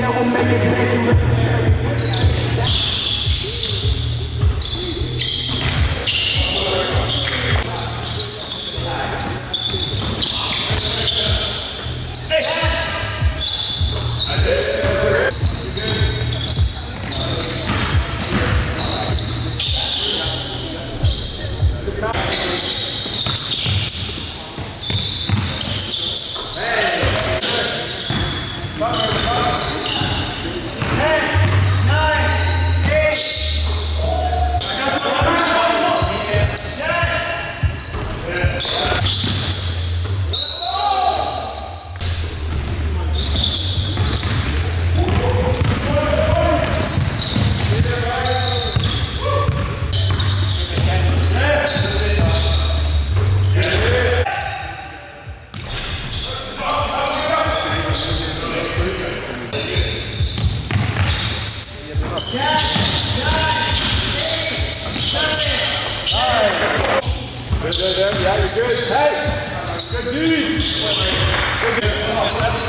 that will make it. Good, good, good. Yeah, you're good. Hey! Good duty! Good.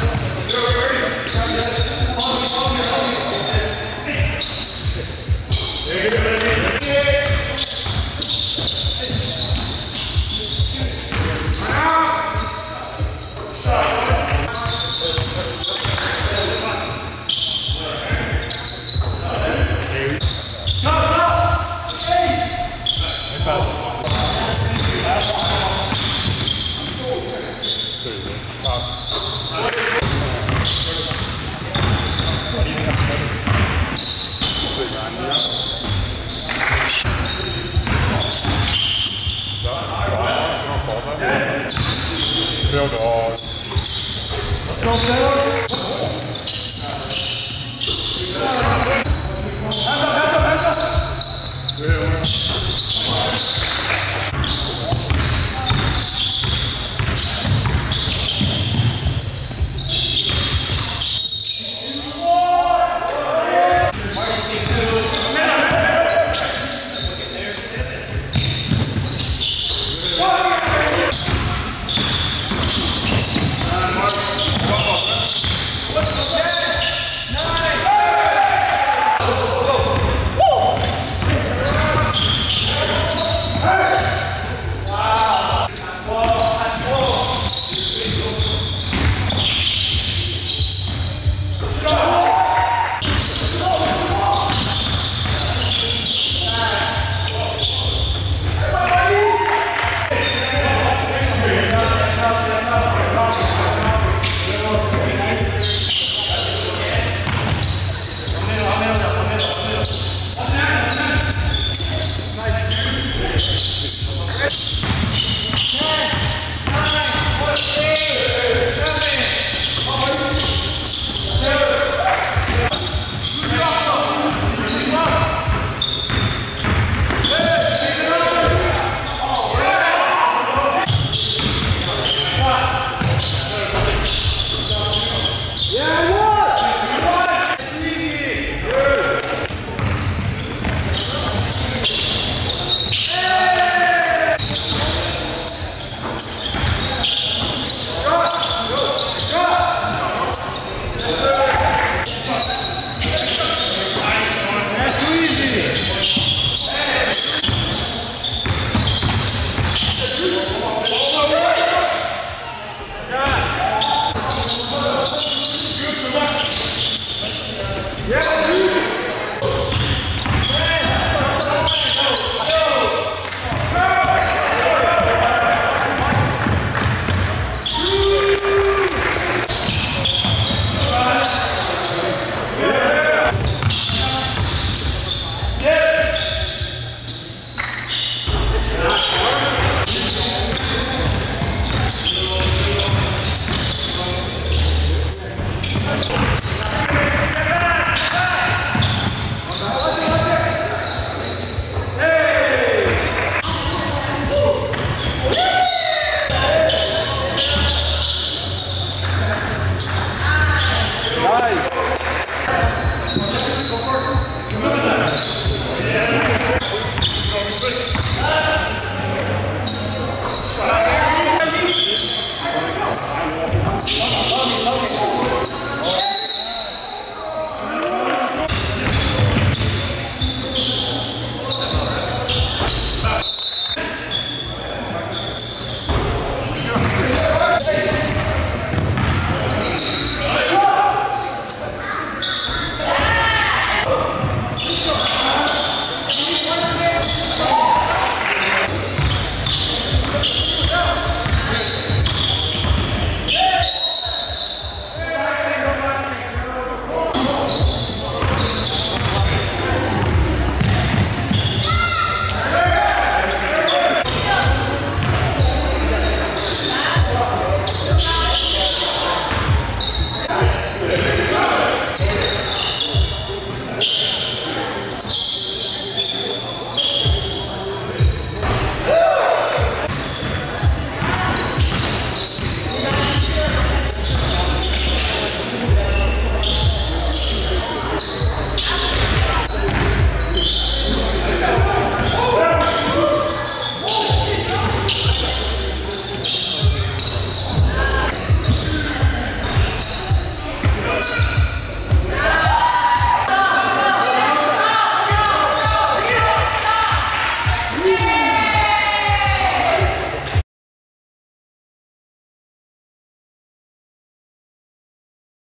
Teodoro. São